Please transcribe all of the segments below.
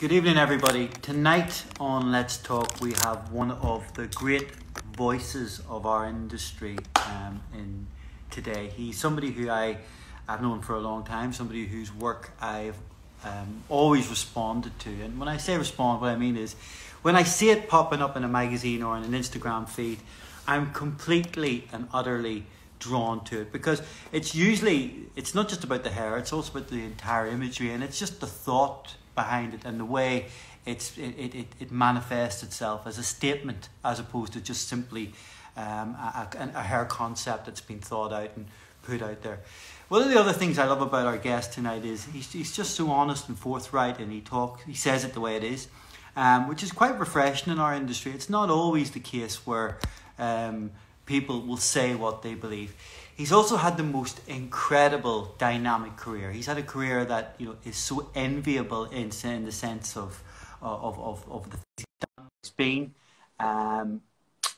Good evening, everybody. Tonight on Let's Talk, we have one of the great voices of our industry um, in today. He's somebody who I have known for a long time, somebody whose work I've um, always responded to. And when I say respond, what I mean is when I see it popping up in a magazine or in an Instagram feed, I'm completely and utterly drawn to it because it's usually it's not just about the hair it's also about the entire imagery and it's just the thought behind it and the way it's, it, it, it manifests itself as a statement as opposed to just simply um, a, a, hair concept that's been thought out and put out there. One of the other things I love about our guest tonight is he's, he's just so honest and forthright and he talks, he says it the way it is, um, which is quite refreshing in our industry. It's not always the case where um, people will say what they believe. He's also had the most incredible dynamic career. He's had a career that you know is so enviable in, in the sense of of of, of the it's been, um,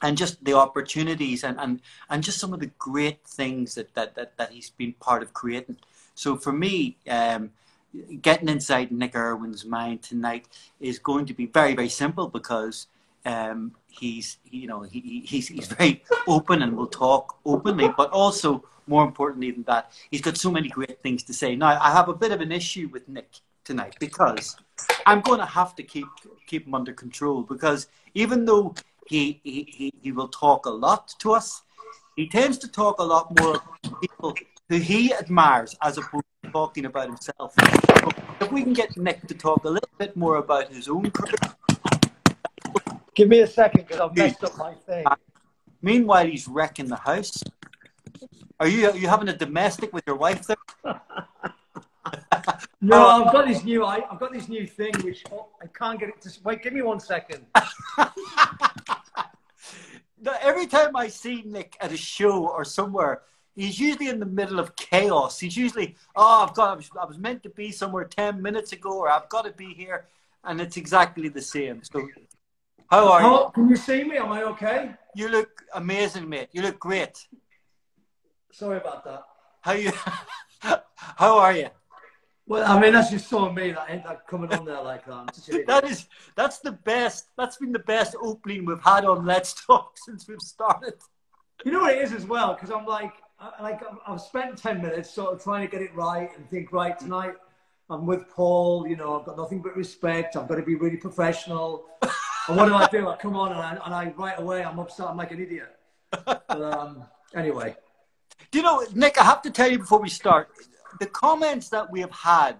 and just the opportunities and, and and just some of the great things that that that, that he's been part of creating. So for me. Um, getting inside Nick Irwin's mind tonight is going to be very, very simple because um, he's you know he, he's he's very open and will talk openly, but also more importantly than that, he's got so many great things to say. Now I have a bit of an issue with Nick tonight because I'm going to have to keep keep him under control because even though he he, he, will talk a lot to us, he tends to talk a lot more people who he admires as opposed to talking about himself. So if we can get Nick to talk a little bit more about his own career Give me a second because I've messed up my thing. Meanwhile, he's wrecking the house. Are you are you having a domestic with your wife there? no, I've got this new I, have got this new thing which oh, I can't get it to wait. Give me one second. Every time I see Nick at a show or somewhere, he's usually in the middle of chaos. He's usually, oh, I've got, I was, I was meant to be somewhere ten minutes ago, or I've got to be here, and it's exactly the same. So how are How, you? Can you see me? Am I okay? You look amazing, mate. You look great. Sorry about that. How you? How are you? Well, I mean, that's just so me that ain't that coming on there like that. that is that's the best. That's been the best opening we've had on Let's Talk since we've started. You know what it is as well, because I'm like, like I've spent ten minutes sort of trying to get it right and think right tonight. I'm with Paul. You know, I've got nothing but respect. I've got to be really professional. And what do I do? I come on and I, and I right away I'm upset. I'm like an idiot. But, um, anyway. Do you know, Nick? I have to tell you before we start, the comments that we have had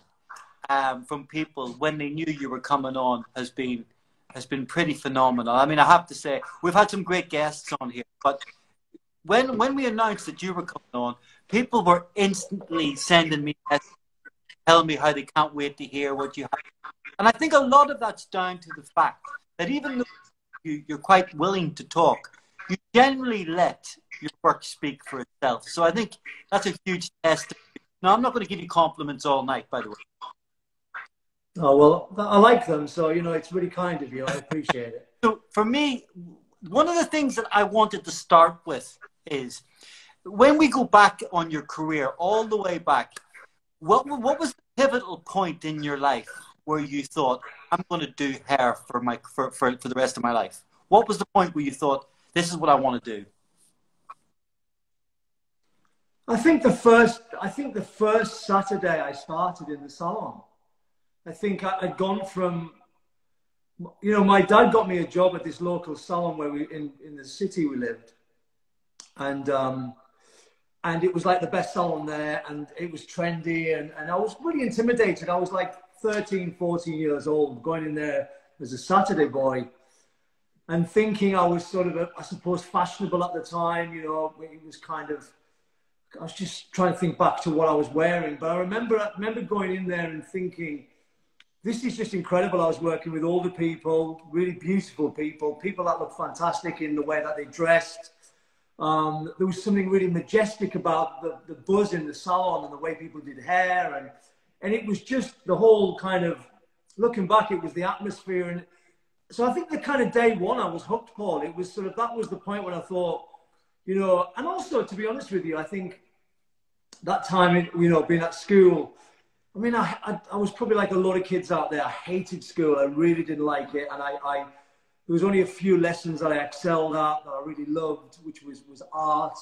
um, from people when they knew you were coming on has been has been pretty phenomenal. I mean, I have to say we've had some great guests on here, but when when we announced that you were coming on, people were instantly sending me messages, telling me how they can't wait to hear what you have. And I think a lot of that's down to the fact that even though you, you're quite willing to talk, you generally let your work speak for itself. So I think that's a huge test. Now, I'm not going to give you compliments all night, by the way. Oh, well, I like them. So, you know, it's really kind of you. I appreciate it. So, for me, one of the things that I wanted to start with is when we go back on your career, all the way back, what, what was the pivotal point in your life where you thought, I'm going to do hair for, my, for, for, for the rest of my life? What was the point where you thought, this is what I want to do? I think the first, I think the first Saturday I started in the salon, I think I, had gone from, you know, my dad got me a job at this local salon where we, in, in the city we lived. And, um, and it was like the best salon there and it was trendy and, and I was really intimidated. I was like, 13, 14 years old, going in there as a Saturday boy and thinking I was sort of, a, I suppose, fashionable at the time. You know, it was kind of, I was just trying to think back to what I was wearing. But I remember, I remember going in there and thinking, this is just incredible. I was working with older people, really beautiful people, people that looked fantastic in the way that they dressed. Um, there was something really majestic about the, the buzz in the salon and the way people did hair and and it was just the whole kind of looking back, it was the atmosphere. And so I think the kind of day one, I was hooked, Paul. It was sort of that was the point when I thought, you know, and also to be honest with you, I think that time, you know, being at school, I mean, I, I, I, was probably like a lot of kids out there. I hated school. I really didn't like it. And I, I there was only a few lessons that I excelled at that I really loved, which was, was art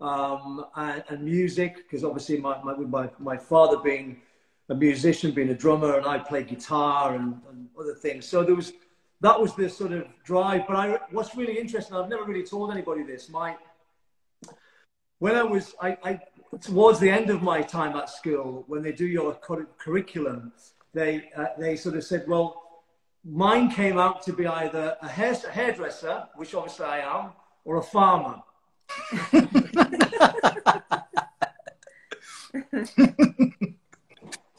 um, and, and, music, because obviously my, my, my, my father being a musician, being a drummer, and I played guitar and, and other things. So there was, that was the sort of drive. But I, what's really interesting, I've never really told anybody this. My, when I was, I, I towards the end of my time at school, when they do your curriculum, they, uh, they sort of said, well, mine came out to be either a, hair, a hairdresser, which obviously I am, or a farmer.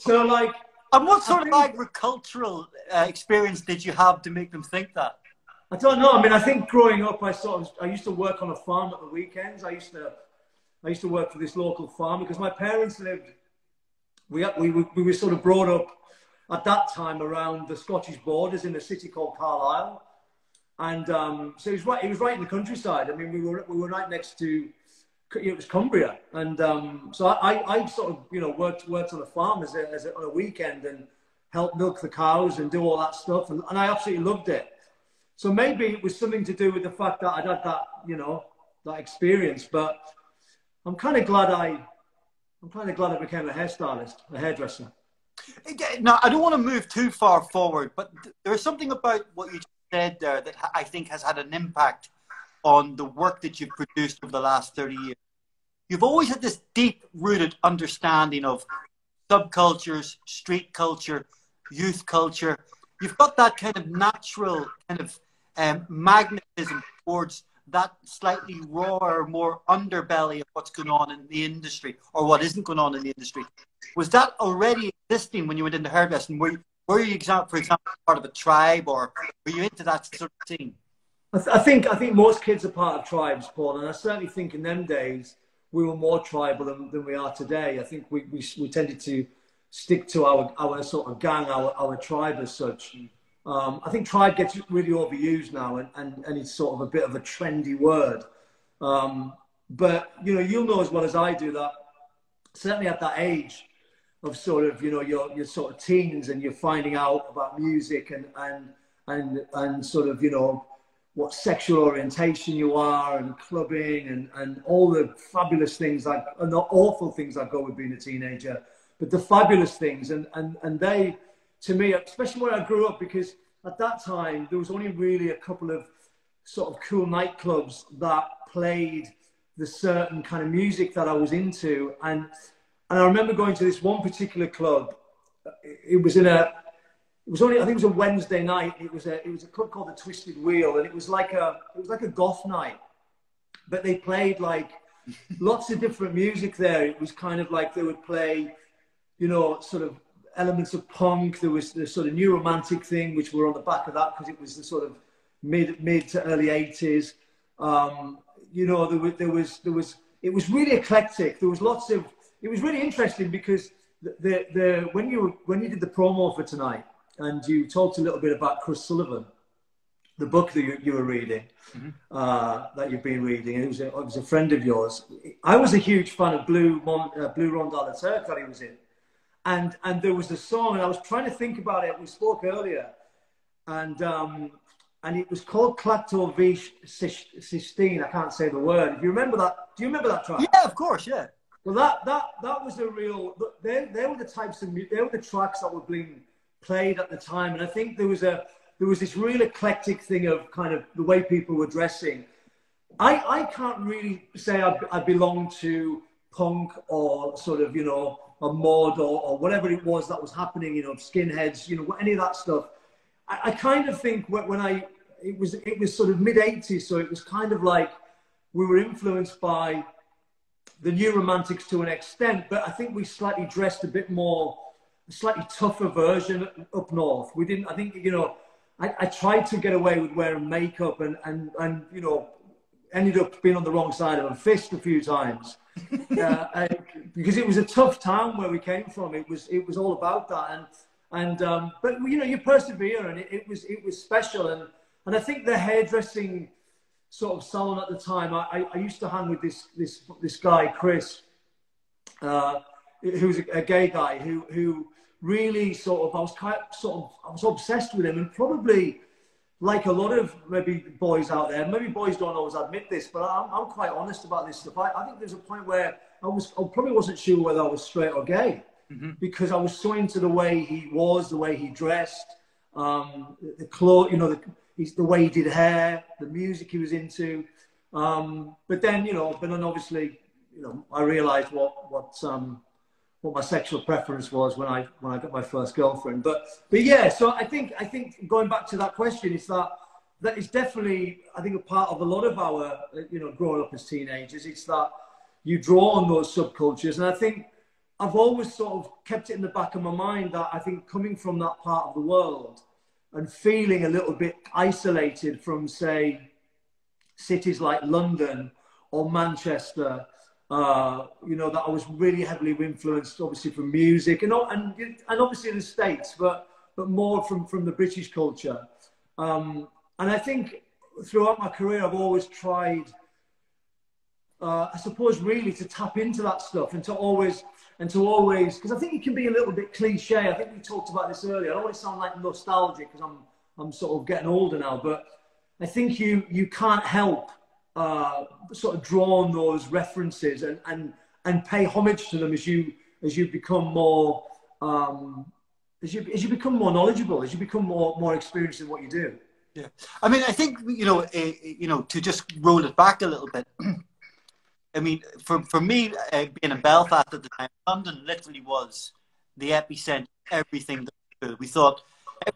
so, like, and what sort of agricultural uh, experience did you have to make them think that? I don't know. I mean, I think growing up, I sort of, I used to work on a farm at the weekends. I used to I used to work for this local farm because my parents lived, we, we, we were sort of brought up at that time around the Scottish borders in a city called Carlisle. And um, so it was, right, it was right in the countryside. I mean, we were, we were right next to, it was Cumbria. And um, so I, I sort of, you know, worked, worked on a farm as a, as a, on a weekend and helped milk the cows and do all that stuff. And, and I absolutely loved it. So maybe it was something to do with the fact that I'd had that, you know, that experience. But I'm kind of glad I, I'm kind of glad I became a hairstylist, a hairdresser. Now, I don't want to move too far forward, but there's something about what you said there that I think has had an impact on the work that you've produced over the last 30 years. You've always had this deep rooted understanding of subcultures, street culture, youth culture. You've got that kind of natural kind of um, magnetism towards that slightly rawer, more underbelly of what's going on in the industry or what isn't going on in the industry. Was that already existing when you went into hairdressing? Were you, were you, for example, part of a tribe or were you into that sort of scene? I, th- I think I think most kids are part of tribes, Paul, and I certainly think in them days we were more tribal than, than we are today. I think we, we, we tended to stick to our, our sort of gang, our, our tribe as such. Um, I think tribe gets really overused now, and, and, and it's sort of a bit of a trendy word. Um, but you know, you'll know as well as I do that certainly at that age of sort of you know your your sort of teens, and you're finding out about music and and and and sort of you know what sexual orientation you are and clubbing and, and all the fabulous things that and the awful things that go with being a teenager, but the fabulous things and and and they to me, especially where I grew up, because at that time there was only really a couple of sort of cool nightclubs that played the certain kind of music that I was into, and and I remember going to this one particular club. It was in a it was only I think it was a Wednesday night. It was a it was a club called the Twisted Wheel, and it was like a it was like a goth night, but they played like lots of different music there. It was kind of like they would play, you know, sort of elements of punk. There was the sort of new romantic thing, which were on the back of that because it was the sort of mid mid to early eighties. Um, you know, there was there was there was it was really eclectic. There was lots of it was really interesting because the the, the when you when you did the promo for tonight and you talked a little bit about Chris Sullivan, the book that you, you were reading, mm-hmm. uh, that you've been reading, it was, a, it was a friend of yours. I was a huge fan of Blue, Mon, uh, Blue Rondo à la Turk that he was in and and there was a song, and I was trying to think about it. We spoke earlier, and um, and it was called Clacto V Sistine. I can't say the word. If you remember that, do you remember that track? Yeah, of course, yeah. Well, that that that was a real. They they were the types of they were the tracks that were being played at the time, and I think there was a there was this real eclectic thing of kind of the way people were dressing. I I can't really say I, I belong to punk or sort of you know a mod or, or whatever it was that was happening, you know, skinheads, you know, any of that stuff. I, I kind of think when I, it was, it was sort of mid 80s, so it was kind of like we were influenced by the new romantics to an extent, but I think we slightly dressed a bit more, slightly tougher version up north. We didn't, I think, you know, I, I tried to get away with wearing makeup and, and, and, you know, ended up being on the wrong side of a fist a few times uh, because it was a tough town where we came from. It was it was all about that, and and um, but you know you persevere, and it, it, was it was special, and and I think the hairdressing sort of salon at the time. I, I, used to hang with this this this guy Chris. Uh, who was a, gay guy who who really sort of I was quite sort of I was obsessed with him and probably like a lot of maybe boys out there, maybe boys don't always admit this, but I'm, I'm quite honest about this stuff. I, I, think there's a point where I was I probably wasn't sure whether I was straight or gay mm-hmm. because I was so into the way he was, the way he dressed, um, the, the clothes, you know, the, the way he did hair, the music he was into. Um, but then, you know, but then obviously, you know, I realised what what um, what my sexual preference was when I when I got my first girlfriend. But but yeah, so I think I think going back to that question is that that is definitely I think a part of a lot of our you know growing up as teenagers. It's that you draw on those subcultures, and I think I've always sort of kept it in the back of my mind that I think coming from that part of the world and feeling a little bit isolated from say cities like London or Manchester uh, you know, that I was really heavily influenced, obviously, from music and, and, and obviously the States, but, but more from, from the British culture. Um, and I think throughout my career, I've always tried, uh, I suppose, really to tap into that stuff and to always, and to always, because I think it can be a little bit cliche. I think we talked about this earlier. I don't always sound like nostalgic because I'm, I'm sort of getting older now, but I think you, you can't help uh, sort of draw on those references and, and, and pay homage to them as you, as you become more, um, as you, as you become more knowledgeable, as you become more, more experienced in what you do. Yeah. I mean, I think, you know, uh, you know, to just roll it back a little bit, I mean, for, for me, uh, being in Belfast at the time, London literally was the epicenter of everything that we do. We thought,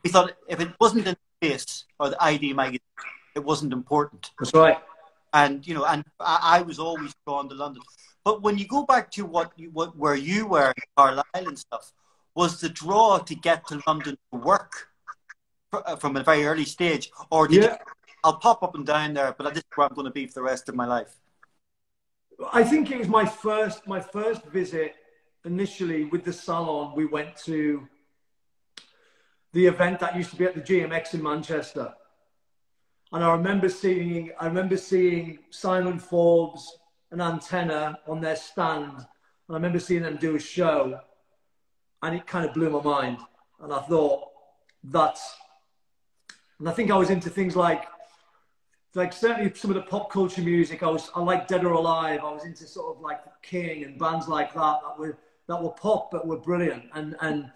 we thought if it wasn't in the face or the ID magazine, it wasn't important. That's right and you know, and I, I, was always drawn to London. But when you go back to what you, what where you were, in Carlisle and stuff, was the draw to get to London to work uh, from a very early stage, or did yeah. you, I'll pop up and down there, but this is where I'm going to be for the rest of my life. I think it was my first my first visit initially with the salon. We went to the event that used to be at the G-Mex in Manchester and I remember seeing, I remember seeing Simon Forbes and Antenna on their stand. And I remember seeing them do a show and it kind of blew my mind. And I thought, that's, and I think I was into things like, like certainly some of the pop culture music. I was, I like Dead or Alive. I was into sort of like King and bands like that that were, that were pop but were brilliant. And, and,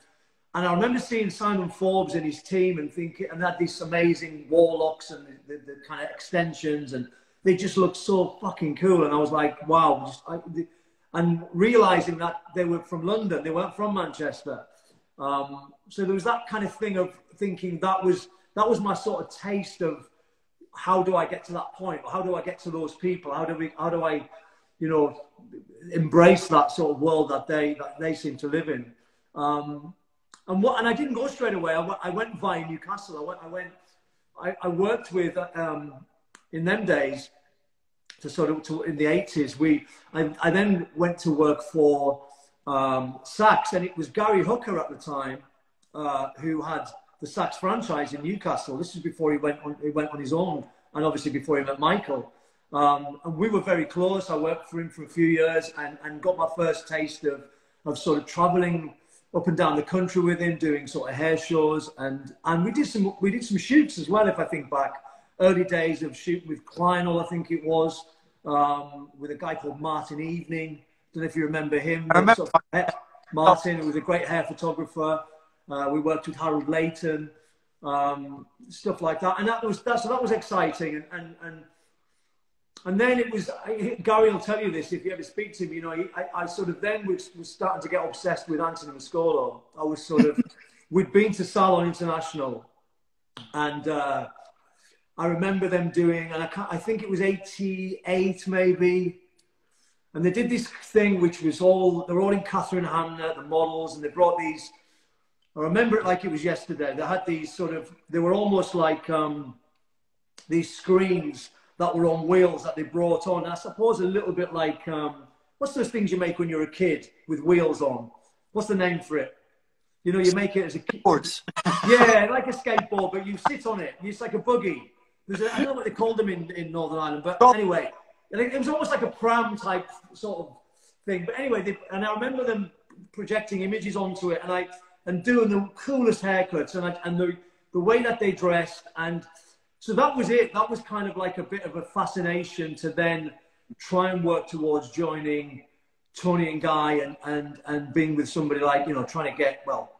and I remember seeing Simon Forbes and his team and thinking, and had these amazing warlocks and the, the, the kind of extensions, and they just looked so fucking cool. And I was like, wow. Just, I, the, and realizing that they were from London, they weren't from Manchester. Um, so there was that kind of thing of thinking that was that was my sort of taste of how do I get to that point? Or how do I get to those people? How do we? How do I, you know, embrace that sort of world that they that they seem to live in? Um, and what? And I didn't go straight away. I, I went via Newcastle. I went. I went. I, I worked with um, in them days to sort of to, in the eighties. We. I, I then went to work for um, Saks, and it was Gary Hooker at the time uh, who had the Saks franchise in Newcastle. This was before he went on. He went on his own, and obviously before he met Michael. Um, and we were very close. I worked for him for a few years and, and got my first taste of, of sort of traveling up and down the country with him, doing sort of hair shows, and and we did some we did some shoots as well. If I think back, early days of shooting with Clynol, I think it was, um, with a guy called Martin Evening. Don't know if you remember him. I remember. Sort of Martin, who was a great hair photographer. Uh, we worked with Harold Leighton, um, stuff like that, and that was that. So that was exciting, and and, and and then it was, Gary will tell you this if you ever speak to him, you know, I, I sort of then was, was starting to get obsessed with Anthony Mascolo. I was sort of, we'd been to Salon International and uh, I remember them doing, and I, I think it was 88 maybe, and they did this thing which was all, they were all in Katharine Hamnett, the models, and they brought these, I remember it like it was yesterday. They had these sort of, they were almost like um, these screens that were on wheels that they brought on. I suppose a little bit like um, what's those things you make when you're a kid with wheels on? What's the name for it? You know, you make it as a kid. yeah, like a skateboard, but you sit on it. It's like a buggy. There's a, I don't know what they called them in, in Northern Ireland, but anyway, it was almost like a pram type sort of thing. But anyway, they, and I remember them projecting images onto it, and I and doing the coolest haircuts, and I, and the the way that they dressed, and so that was it. That was kind of like a bit of a fascination to then try and work towards joining Toni and Guy, and and and being with somebody like you know trying to get well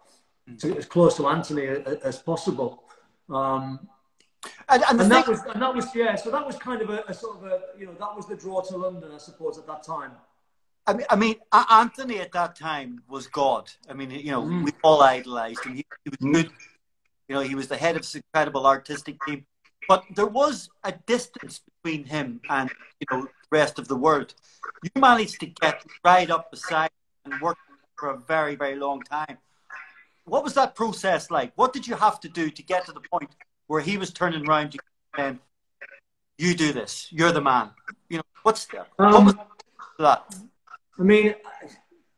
to, as close to Anthony as, as possible. Um, and, and, and that was and that was yeah. So that was kind of a, a, sort of a you know that was the draw to London, I suppose, at that time. I mean, I mean, Anthony at that time was God. I mean, you know, mm. we all idolized him. He, he was good. You know, he was the head of this incredible artistic team. But there was a distance between him and you know the rest of the world. You managed to get right up beside and work for a very, very long time. What was that process like? What did you have to do to get to the point where he was turning around and you do this, you're the man? You know, what's the, um, what that? I mean,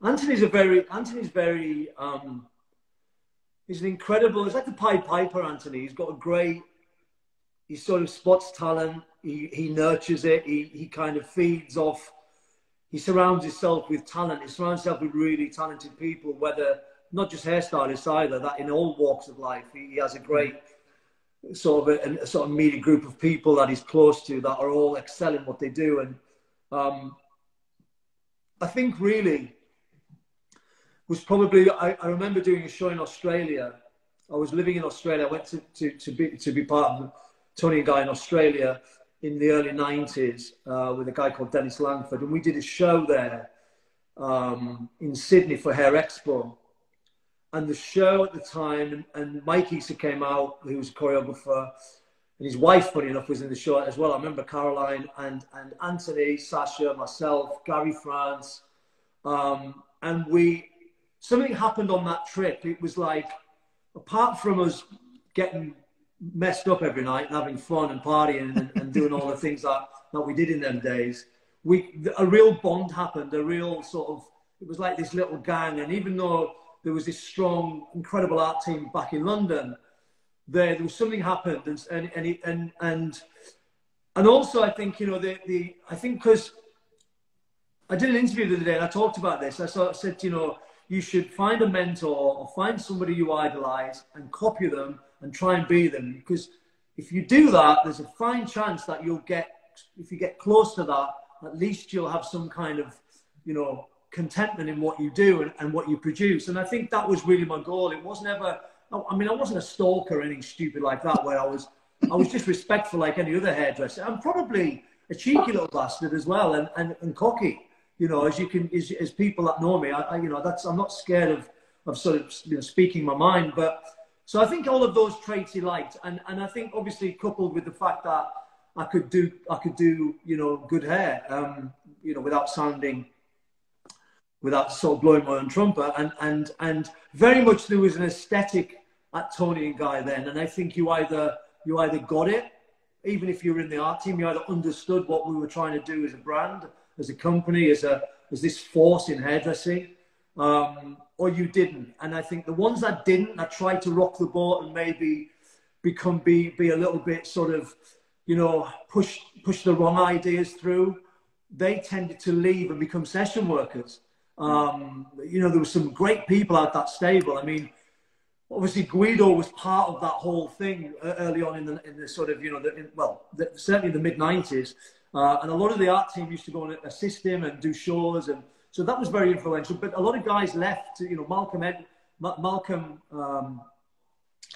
Anthony's a very, Anthony's very, um, he's an incredible, he's like the Pied Piper, Anthony. He's got a great, he sort of spots talent, he, he nurtures it, he, he kind of feeds off, he surrounds himself with talent, he surrounds himself with really talented people, whether, not just hairstylists either, that in all walks of life, he, he has a great sort of a, a, sort of media group of people that he's close to that are all excelling what they do. And um, I think really was probably, I, I, remember doing a show in Australia. I was living in Australia. I went to, to, to, be, to be part of Toni Guy in Australia in the early 90s uh, with a guy called Dennis Langford. And we did a show there um, in Sydney for Hair Expo and the show at the time, and Mike Issa came out, who was a choreographer, and his wife, funny enough, was in the show as well. I remember Caroline and, and Anthony, Sasha, myself, Gary France. Um, and we, something happened on that trip. It was like, apart from us getting messed up every night and having fun and partying and, and doing all the things that, that we did in them days, we, a real bond happened, a real sort of, it was like this little gang. And even though there was this strong, incredible art team back in London. There, there was something happened, and and and and and, and also I think you know the the I think because I did an interview the other day and I talked about this. I sort of said you know you should find a mentor or find somebody you idolize and copy them and try and be them because if you do that, there's a fine chance that you'll get if you get close to that, at least you'll have some kind of you know contentment in what you do and, and what you produce. And I think that was really my goal. It wasn't ever, I mean, I wasn't a stalker or anything stupid like that where I was, I was just respectful like any other hairdresser. I'm probably a cheeky little bastard as well and, and, and cocky, you know, as you can, as, as people that know me, I, I, you know, that's, I'm not scared of, of sort of, you know, speaking my mind, but so I think all of those traits he liked. And, and I think obviously coupled with the fact that I could do, I could do, you know, good hair, um, you know, without sounding, without sort of blowing my own trumpet. And, and, and very much there was an aesthetic at Toni and Guy then. And I think you either, you either got it, even if you were in the art team, you either understood what we were trying to do as a brand, as a company, as, a, as this force in hairdressing, um, or you didn't. And I think the ones that didn't, that tried to rock the boat and maybe become, be, be a little bit sort of, you know, push, push the wrong ideas through, they tended to leave and become session workers. Um, you know, there were some great people at that stable. I mean, obviously Guido was part of that whole thing early on in the, in the sort of, you know, the, in, well, the, certainly in the mid 90s. Uh, and a lot of the art team used to go and assist him and do shows. And so that was very influential. But a lot of guys left, you know, Malcolm, Ed, Malcolm, um,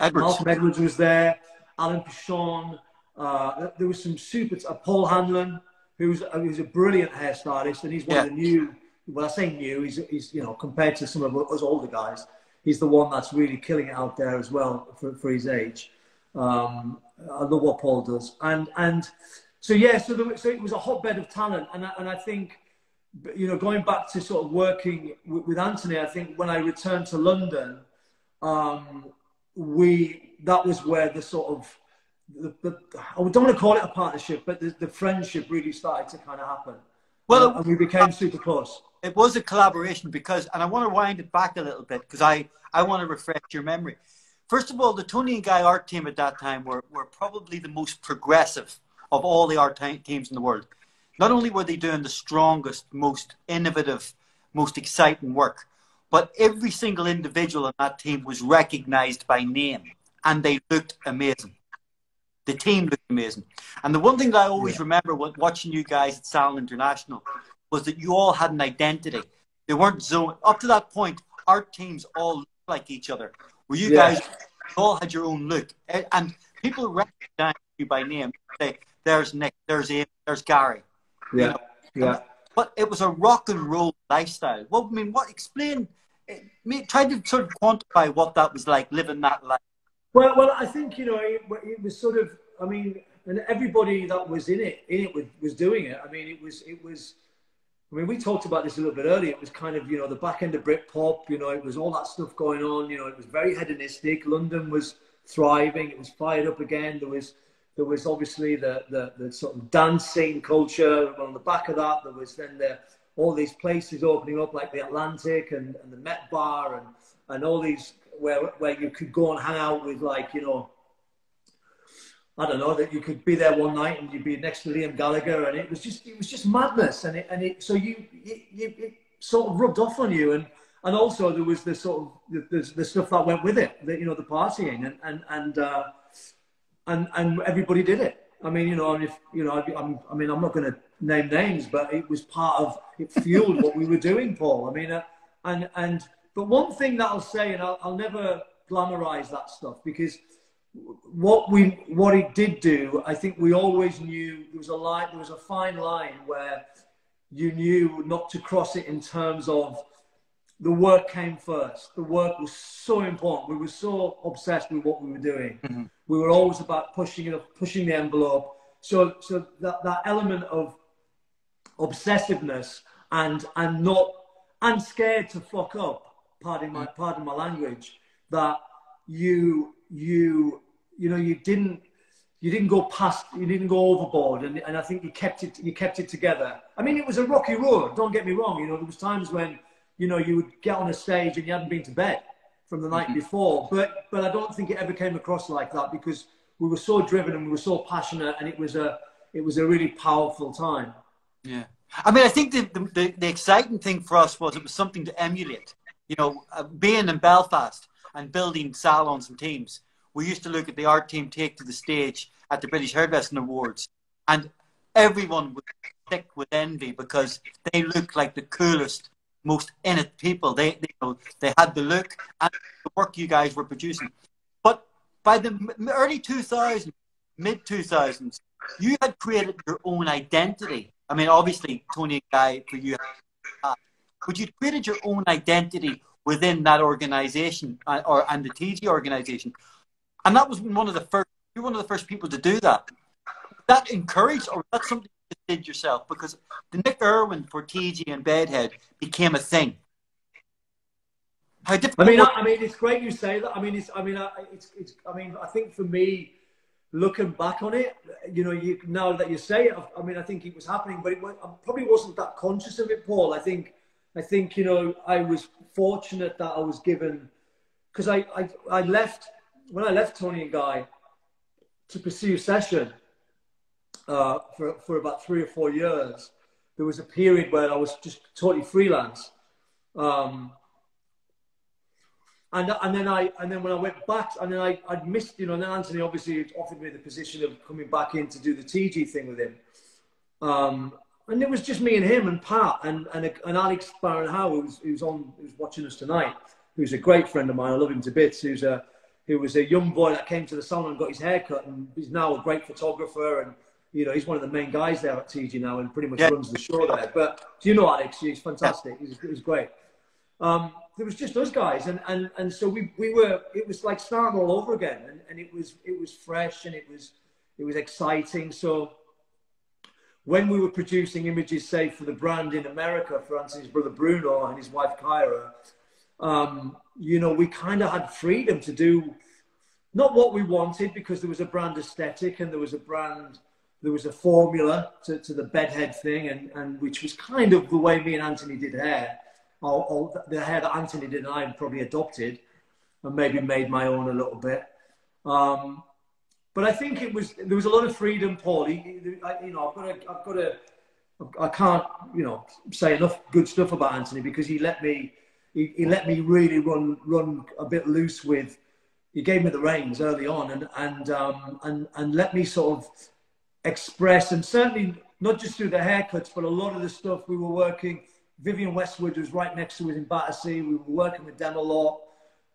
Edwards. Malcolm Edwards was there, Alan Pichon. Uh, there was some super, uh, Paul Hanlon, who's, who's a brilliant hairstylist, and he's one yeah. of the new when I say new, he's, he's you know compared to some of us older guys, he's the one that's really killing it out there as well for, for his age. Um, I love what Paul does, and and so yeah, so, there, so it was a hotbed of talent, and I, and I think you know going back to sort of working with, with Anthony, I think when I returned to London, um, we that was where the sort of the, the, I don't want to call it a partnership, but the, the friendship really started to kind of happen. Well, and we became super close it was a collaboration because, and I want to wind it back a little bit because I, I want to refresh your memory. First of all, the Toni and Guy art team at that time were, were probably the most progressive of all the art teams in the world. Not only were they doing the strongest, most innovative, most exciting work, but every single individual in that team was recognized by name and they looked amazing. The team looked amazing. And the one thing that I always yeah. remember watching you guys at Salon International was that you all had an identity. They weren't zone up to that point. Our teams all looked like each other. Where you yeah. guys all had your own look, and people recognize you by name. Say, "There's Nick. There's Amy. There's Gary." Yeah, you know? yeah. But it was a rock and roll lifestyle. Well, I mean, what? Explain. Try to sort of quantify what that was like living that life. Well, well, I think you know it, it was sort of. I mean, and everybody that was in it, in it was, was doing it. I mean, it was, it was. I mean, we talked about this a little bit earlier. It was kind of, you know, the back end of Britpop. You know, it was all that stuff going on. You know, it was very hedonistic. London was thriving. It was fired up again. There was, there was obviously the the, the sort of dancing culture. On the back of that, there was then the all these places opening up, like the Atlantic and, and the Met Bar, and and all these where where you could go and hang out with like you know I don't know that you could be there one night and you'd be next to Liam Gallagher and it was just it was just madness and it and it so you it, it, sort of rubbed off on you and and also there was the sort of the, the, the stuff that went with it the, you know the partying and and and uh, and and everybody did it. I mean you know if you know I'm, I mean I'm not going to name names but it was part of it fueled what we were doing Paul. I mean uh, and and but one thing that I'll say, and I'll, I'll never glamorize that stuff because what we what it did do, I think we always knew there was a line, there was a fine line where you knew not to cross it in terms of the work came first. The work was so important. We were so obsessed with what we were doing. Mm-hmm. We were always about pushing it, pushing the envelope. So, so that, that element of obsessiveness and and not and scared to fuck up pardon my pardon my language, that you you you know you didn't you didn't go past you didn't go overboard and, and I think you kept it you kept it together. I mean it was a rocky road, don't get me wrong, you know, there was times when, you know, you would get on a stage and you hadn't been to bed from the night mm-hmm. before. But but I don't think it ever came across like that because we were so driven and we were so passionate and it was a it was a really powerful time. Yeah. I mean, I think the, the, the exciting thing for us was it was something to emulate you know, uh, being in Belfast and building salons and teams, we used to look at the art team take to the stage at the British Hairdressing Awards, and everyone would sick with envy because they looked like the coolest, most in it people. They, they, you know, they had the look and the work you guys were producing. But by the early 2000s, mid 2000s, you had created your own identity. I mean, obviously, Toni and Guy, for you, but you created your own identity within that organization uh, or and the TG organization, and that was one of the first. You're one of the first people to do that. That encouraged, or that's something you did yourself, because the Nick Irwin for TG and Bedhead became a thing. I mean, I, I mean, it's great you say that. I mean, it's. I mean, it's. It's. I mean, I think for me, looking back on it, you know, you now that you say it, I mean, I think it was happening, but it I probably wasn't that conscious of it, Paul. I think I think, you know, I was fortunate that I was given, because I, I, I left, when I left Toni and Guy to pursue session uh, for, for about three or four years, there was a period where I was just totally freelance. Um, and, and then I and then when I went back and then I I missed you know and then Anthony obviously offered me the position of coming back in to do the TG thing with him, um, and it was just me and him and Pat and and, and Alex Baron Howe, who's who's on who's watching us tonight, who's a great friend of mine. I love him to bits. Who's a who was a young boy that came to the salon and got his hair cut, and he's now a great photographer and. You know, he's one of the main guys there at TG now and pretty much yeah. runs the show there. But do you know Alex? He's fantastic. He's, he's great. Um, there was just us guys, and, and, and so we, we were. It was like starting all over again, and, and it was it was fresh and it was it was exciting. So when we were producing images, say, for the brand in America for Anthony's brother Bruno and his wife Kyra, um, you know, we kind of had freedom to do not what we wanted because there was a brand aesthetic and there was a brand, there was a formula to, to the bedhead thing, and, and which was kind of the way me and Anthony did hair, or, or the hair that Anthony did and I probably adopted and maybe made my own a little bit. Um, but I think it was there was a lot of freedom, Paul. I, you know, I've got to, I've got to, I can't, you know, say enough good stuff about Anthony because he let me, he, he let me really run run a bit loose with. He gave me the reins early on, and and um, and and let me sort of express, and certainly not just through the haircuts, but a lot of the stuff we were working. Vivienne Westwood was right next to us in Battersea. We were working with them a lot.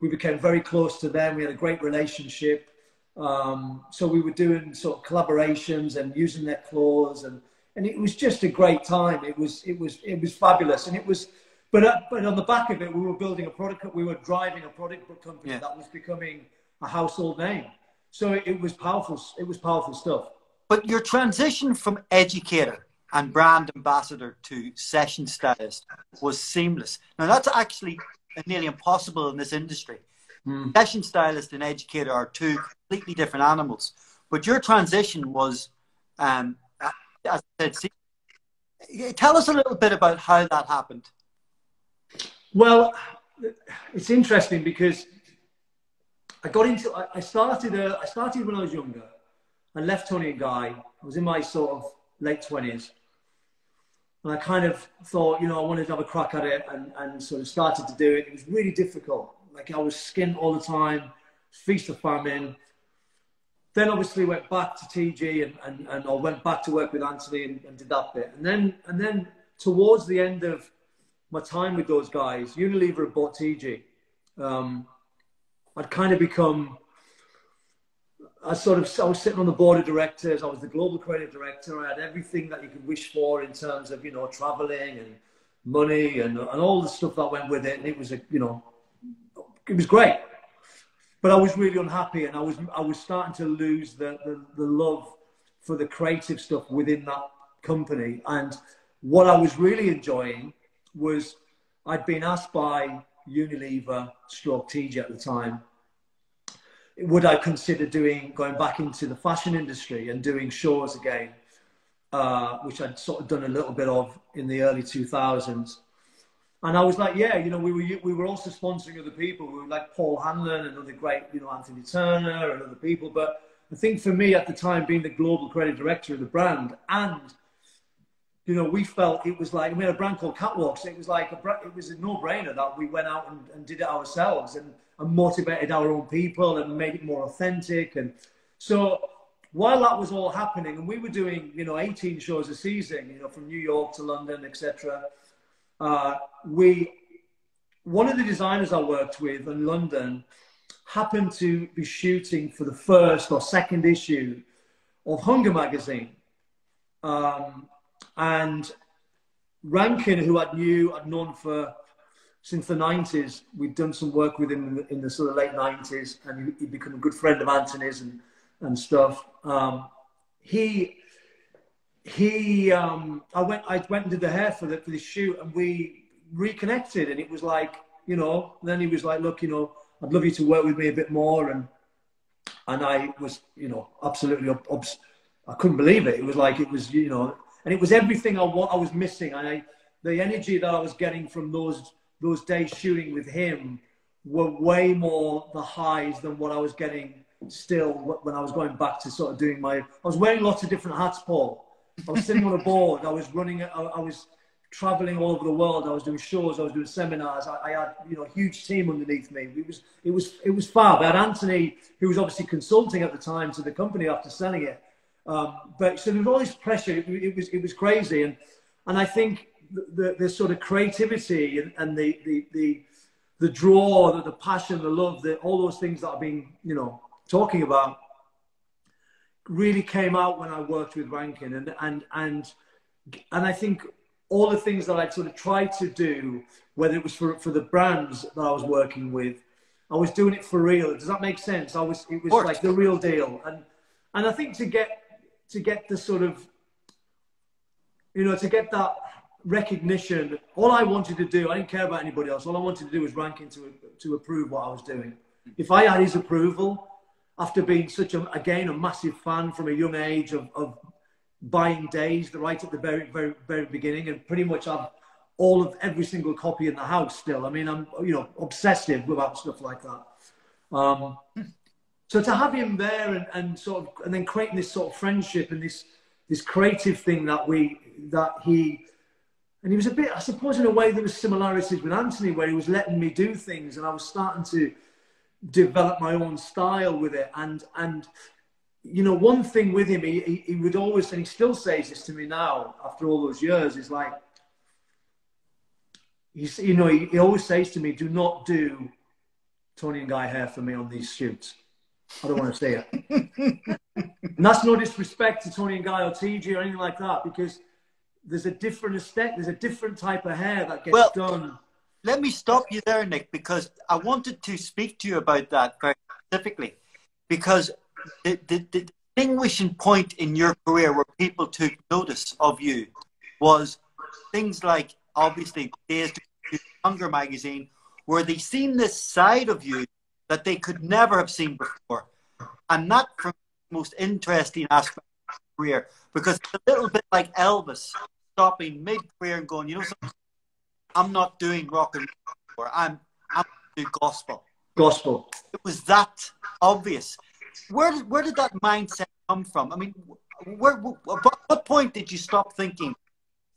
We became very close to them. We had a great relationship. Um, so we were doing sort of collaborations and using their claws, and and it was just a great time. It was it was it was fabulous, and it was. But uh, but on the back of it, we were building a product. We were driving a product company yeah. that was becoming a household name. So it, it was powerful. It was powerful stuff. But your transition from educator and brand ambassador to session stylist was seamless. Now that's actually nearly impossible in this industry. Mm. Session stylist and educator are two completely different animals. But your transition was, um, as I said, tell us a little bit about how that happened. Well, it's interesting because I got into. I started. Uh, I started when I was younger. I left Toni and Guy. I was in my sort of late twenties, and I kind of thought, you know, I wanted to have a crack at it, and, and sort of started to do it. It was really difficult. Like I was skint all the time, feast of famine. Then obviously went back to TG and, and, and I went back to work with Anthony and, and did that bit. And then and then towards the end of my time with those guys, Unilever had bought TG. Um, I'd kind of become I sort of I was sitting on the board of directors. I was the global creative director. I had everything that you could wish for in terms of you know traveling and money and and all the stuff that went with it. And it was a you know it was great. But I was really unhappy, and I was I was starting to lose the, the, the love for the creative stuff within that company. And what I was really enjoying was I'd been asked by Unilever, Stroke TG at the time, would I consider doing going back into the fashion industry and doing shows again, uh, which I'd sort of done a little bit of in the early 2000s. And I was like, yeah, you know, we were we were also sponsoring other people. We were like Paul Hanlon and other great, you know, Anthony Turner and other people. But I think for me at the time, being the global creative director of the brand, and you know, we felt it was like we had a brand called Catwalks. It was like a, it was a no-brainer that we went out and, and did it ourselves and, and motivated our own people and made it more authentic. And so while that was all happening, and we were doing, you know, 18 shows a season, you know, from New York to London, etc uh, we one of the designers I worked with in London happened to be shooting for the first or second issue of Hunger magazine, um, and Rankin, who I knew I'd known for since the 90s, we'd done some work with him in the, in the sort of late 90s, and he'd become a good friend of Anthony's and and stuff. Um, he he, um, I went, I went and did the hair for the for the shoot, and we reconnected, and it was like, you know. then he was like, look, you know, I'd love you to work with me a bit more, and and I was, you know, absolutely, obs- I couldn't believe it. It was like it was, you know, and it was everything I what I was missing, I, the energy that I was getting from those those days shooting with him were way more the highs than what I was getting still when I was going back to sort of doing my. I was wearing lots of different hats, Paul. I was sitting on a board. I was running. I, I, was traveling all over the world. I was doing shows. I was doing seminars. I, I, had you know a huge team underneath me. It was it was it was fab. I had Anthony, who was obviously consulting at the time to the company after selling it. Um, but so there was all this pressure. It, it, was it was crazy, and and I think the, the, sort of creativity and, and the, the the the draw, the, the passion, the love, the, all those things that I've been you know talking about really came out when I worked with Rankin, and and and and I think all the things that I sort of tried to do, whether it was for for the brands that I was working with, I was doing it for real. Does that make sense? I was it was like the real deal, and and I think to get to get the sort of you know to get that recognition, all I wanted to do, I didn't care about anybody else. All I wanted to do was Rankin to to approve what I was doing. If I had his approval, after being such a, again, a massive fan from a young age of, of buying Dazed right at the very, very, very beginning and pretty much have all of every single copy in the house still. I mean, I'm, you know, obsessive about stuff like that. Um, so to have him there and, and sort of, and then creating this sort of friendship and this, this creative thing that we, that he, and he was a bit, I suppose, in a way there was similarities with Anthony, where he was letting me do things, and I was starting to develop my own style with it. And and you know, one thing with him, he, he, he would always, and he still says this to me now after all those years, is like, he's, you know, he, he always says to me, "Do not do Toni and Guy hair for me on these shoots." I don't want to say it. and that's no disrespect to Toni and Guy or TG or anything like that, because there's a different aesthetic, there's a different type of hair that gets well, done. Let me stop you there, Nick, because I wanted to speak to you about that very specifically. Because the, the, the distinguishing point in your career where people took notice of you was things like obviously Dazed Hunger magazine, where they seen this side of you that they could never have seen before. And that the most interesting aspect of your career because it's a little bit like Elvis stopping mid career and going, you know, I'm not doing rock and roll I'm I'm doing gospel. Gospel. It was that obvious. Where did where did that mindset come from? I mean, where, what, what point did you stop thinking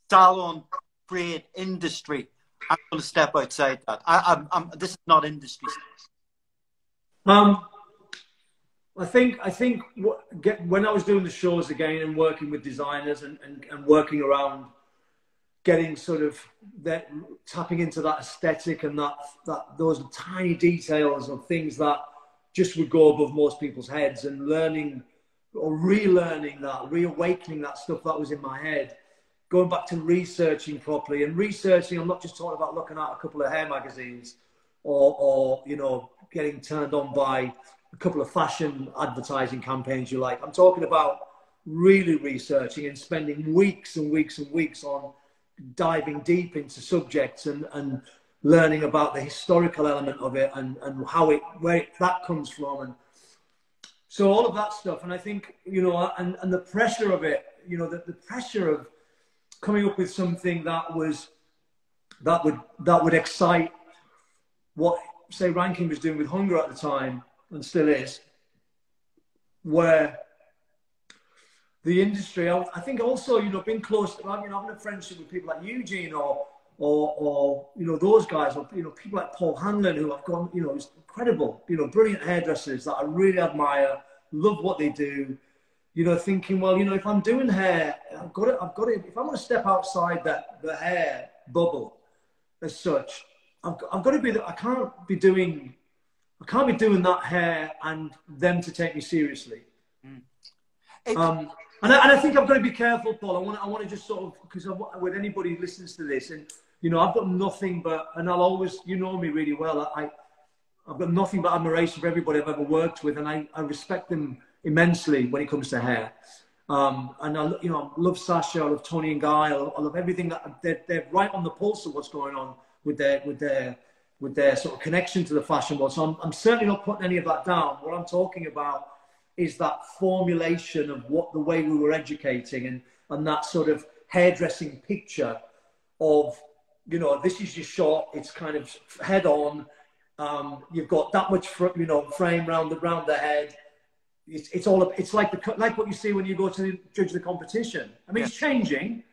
salon, trade, industry? I'm going to step outside that. I, I'm, I'm, this is not industry. Um, I think I think what, get, when I was doing the shows again and working with designers and, and, and working around getting sort of that tapping into that aesthetic and that that those tiny details of things that just would go above most people's heads and learning or relearning that, reawakening that stuff that was in my head, going back to researching properly and researching. I'm not just talking about looking at a couple of hair magazines or, or you know, getting turned on by a couple of fashion advertising campaigns you like. I'm talking about really researching and spending weeks and weeks and weeks on diving deep into subjects and, and learning about the historical element of it and, and how it where it, that comes from and so all of that stuff and i think you know and, and the pressure of it you know the, the pressure of coming up with something that was that would that would excite what say rankin was doing with hunger at the time and still is, where the industry, I, think also, you know, being close, to, I mean, having a friendship with people like Eugene or, or, or, you know, those guys, or, you know, people like Paul Hanlon who I've gone, you know, is incredible, you know, brilliant hairdressers that I really admire, love what they do, you know, thinking, well, you know, if I'm doing hair, I've got it, I've got it, if I'm going to step outside that, the hair bubble as such, I've, I've got to be, I can't be doing I can't be doing that hair and them to take me seriously. Mm. Um, and, I, and I think I've got to be careful, Paul. I want, I want to just sort of, because with anybody who listens to this, and, you know, I've got nothing but, and I'll always, you know me really well, I, I've got nothing but admiration for everybody I've ever worked with, and I, I respect them immensely when it comes to hair. Um, and I, you know, I love Sasha, I love Toni and Guy, I love, I love everything that they're, they're right on the pulse of what's going on with their, with their, with their sort of connection to the fashion world. So I'm, I'm certainly not putting any of that down. What I'm talking about is that formulation of what the way we were educating and, and that sort of hairdressing picture of, you know, this is your shot, it's kind of head on. Um, you've got that much, fr- you know, frame round the round the head. It's, it's all it's like the like what you see when you go to judge the competition. I mean, yeah. it's changing,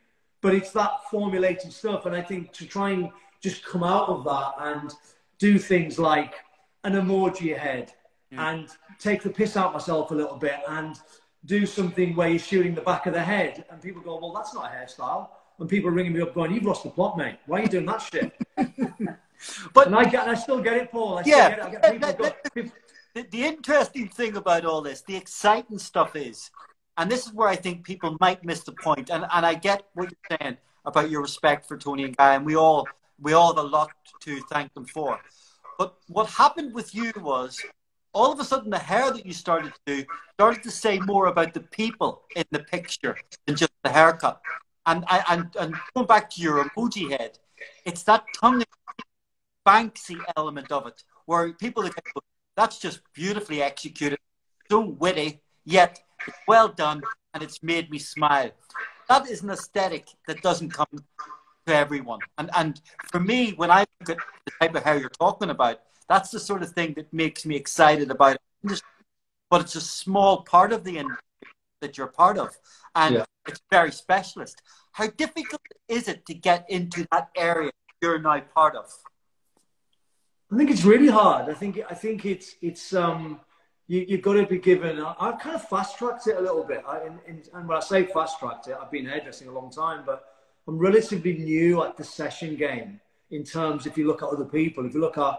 but it's that formulated stuff. And I think to try and just come out of that and do things like an emoji head yeah. and take the piss out myself a little bit and do something where you're shooting the back of the head and people go, well, that's not a hairstyle. And people are ringing me up going, you've lost the plot, mate. Why are you doing that shit? but and I, get, and I still get it, Paul. I yeah, it. Get go, the, the interesting thing about all this, the exciting stuff is, and this is where I think people might miss the point, and, and I get what you're saying about your respect for Toni and Guy, and we all we all have a lot to thank them for. But what happened with you was all of a sudden the hair that you started to do started to say more about the people in the picture than just the haircut. And and, and going back to your emoji head, it's that tongue Banksy element of it, where people go, that's just beautifully executed, so witty, yet well done, and it's made me smile. That is an aesthetic that doesn't come everyone. And and for me, when I look at the type of hair you're talking about, that's the sort of thing that makes me excited about it. But it's a small part of the industry that you're part of, and yeah. it's very specialist. How difficult is it to get into that area you're now part of? I think it's really hard. I think I think it's it's um you, have got to be given. I, have kind of fast tracked it a little bit. I, in, in, and when I say fast tracked it, I've been hairdressing a long time, but I'm relatively new at the session game in terms. If you look at other people, if you look at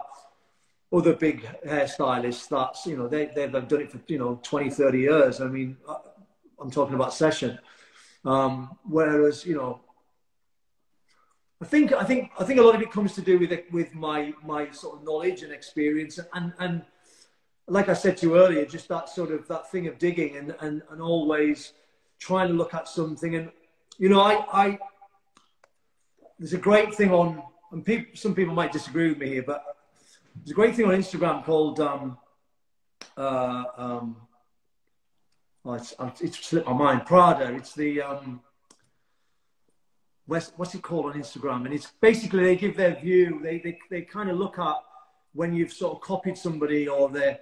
other big hairstylists, that's you know they they've done it for you know 20, 30 years. I mean, I'm talking about session. Um, whereas you know I think I think I think a lot of it comes to do with it, with my my sort of knowledge and experience and and like I said to you earlier, just that sort of that thing of digging and and, and always trying to look at something and you know I I there's a great thing on and people some people might disagree with me here, but there's a great thing on Instagram called um uh um oh, it's, it's slipped my mind Prada. It's the um what's, what's it called on Instagram? And it's basically they give their view. They, they, they kind of look at when you've sort of copied somebody or their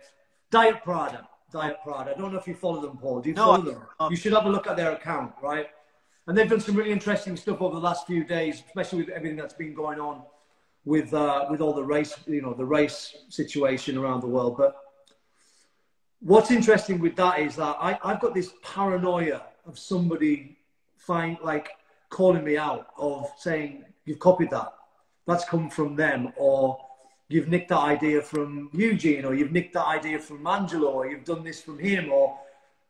Diet Prada. Diet Prada. I don't know if you follow them, Paul. Do you no, follow them? You should have a look at their account, right? And they've done some really interesting stuff over the last few days, especially with everything that's been going on with uh, with all the race, you know, the race situation around the world. But what's interesting with that is that I, I've got this paranoia of somebody find like calling me out of saying you've copied that. That's come from them, or you've nicked that idea from Eugene, or you've nicked that idea from Angelo, or you've done this from him, or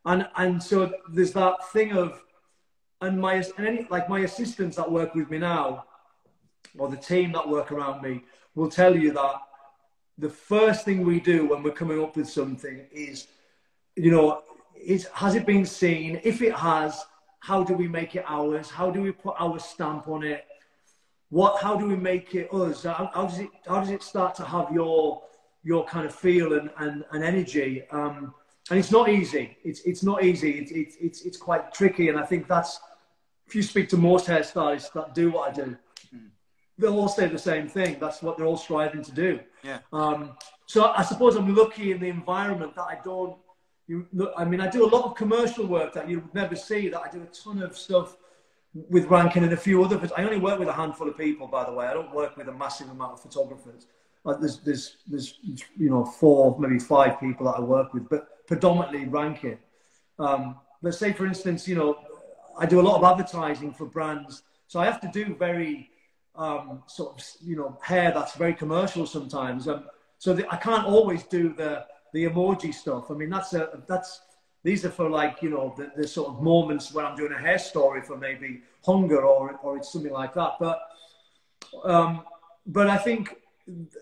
and and so there's that thing of and my and any like my assistants that work with me now, or the team that work around me will tell you that the first thing we do when we're coming up with something is, you know, is has it been seen? If it has, how do we make it ours? How do we put our stamp on it? What, how do we make it us? How, how does it, how does it start to have your, your kind of feel and, and, and energy? Um, and it's not easy. It's, it's not easy. It's, it's, it's, it's quite tricky. And I think that's, if you speak to most hairstylists that do what I do, mm. they'll all say the same thing. That's what they're all striving to do. Yeah. Um, so I suppose I'm lucky in the environment that I don't you I mean, I do a lot of commercial work that you would never see. That I do a ton of stuff with Rankin and a few other. I only work with a handful of people, by the way. I don't work with a massive amount of photographers. Like there's, there's, there's, you know, four, maybe five people that I work with, but predominantly Rankin. Um, but say, for instance, you know, I do a lot of advertising for brands, so I have to do very um, sort of, you know, hair that's very commercial sometimes. Um, so the, I can't always do the the emoji stuff. I mean, that's a that's these are for like you know the, the sort of moments when I'm doing a hair story for maybe hunger or or it's something like that. But um, but I think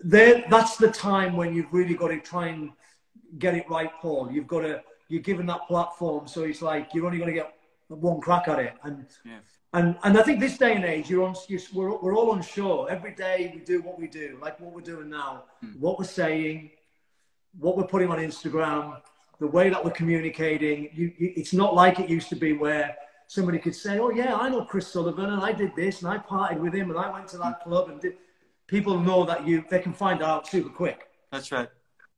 there that's the time when you've really got to try and get it right, Paul. You've got to you're given that platform, so it's like you're only going to get one crack at it, and yeah. and and I think this day and age, you're on. You're, we're we're all unsure. Every day we do what we do, like what we're doing now, mm. what we're saying, what we're putting on Instagram, the way that we're communicating. You, you, it's not like it used to be where somebody could say, "Oh yeah, I know Chris Sullivan, and I did this, and I partied with him, and I went to that club." And did. people know that you they can find out super quick. That's right.